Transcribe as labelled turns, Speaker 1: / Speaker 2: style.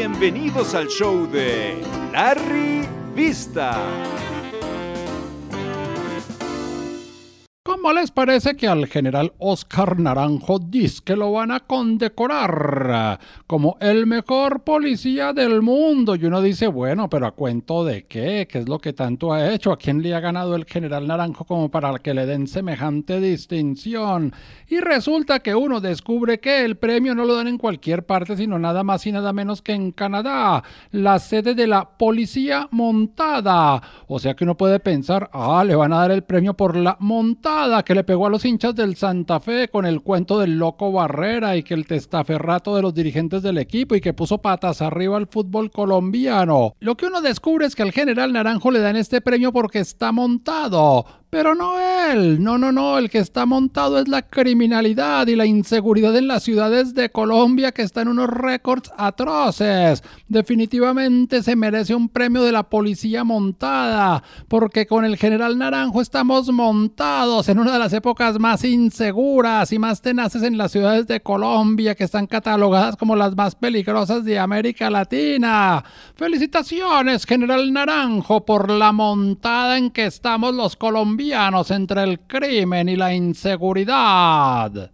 Speaker 1: Bienvenidos al show de Larry Vista.
Speaker 2: ¿Cómo les parece que al general Oscar Naranjo dice que lo van a condecorar como el mejor policía del mundo? Y uno dice, bueno, pero ¿a cuento de qué? ¿Qué es lo que tanto ha hecho? ¿A quién le ha ganado el general Naranjo como para que le den semejante distinción? Y resulta que uno descubre que el premio no lo dan en cualquier parte, sino nada más y nada menos que en Canadá, la sede de la Policía Montada. O sea que uno puede pensar, ah, le van a dar el premio por la montada que le pegó a los hinchas del Santa Fe con el cuento del loco Barrera y que el testaferrato de los dirigentes del equipo y que puso patas arriba al fútbol colombiano. Lo que uno descubre es que al general Naranjo le dan este premio porque está montado, pero no él, no, no, no, el que está montado es la criminalidad y la inseguridad en las ciudades de Colombia que están en unos récords atroces. Definitivamente se merece un premio de la policía montada, porque con el general Naranjo estamos montados en una de las épocas más inseguras y más tenaces en las ciudades de Colombia que están catalogadas como las más peligrosas de América Latina. Felicitaciones, general Naranjo, por la montada en que estamos los colombianos entre el crimen y la inseguridad.